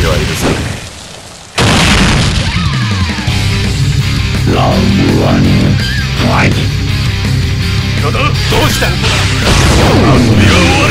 けは許さ。ないラウンドワンファイトどうした？遊びは終わ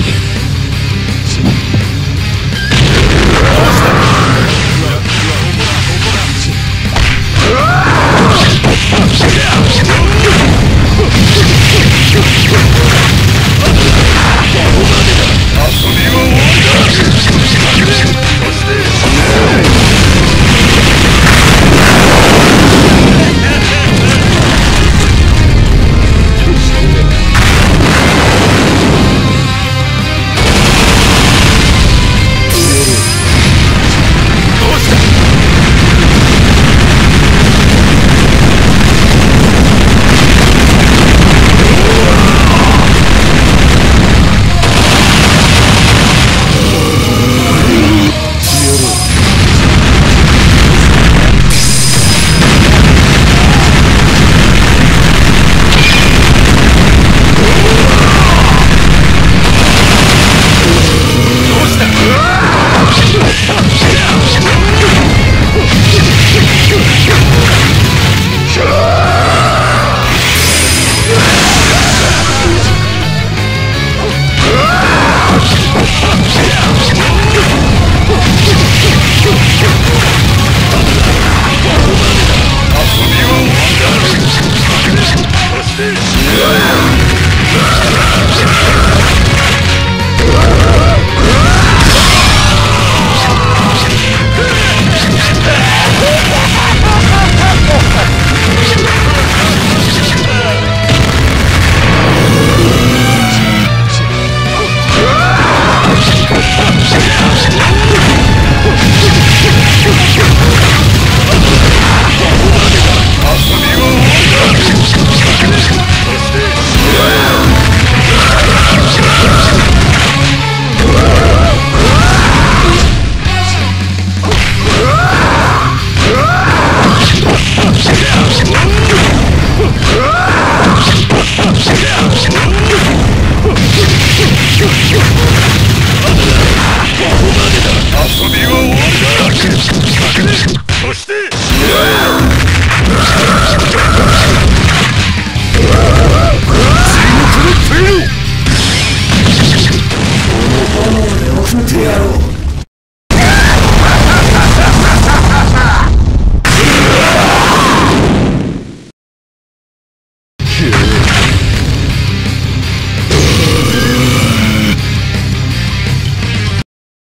フ Fuck it.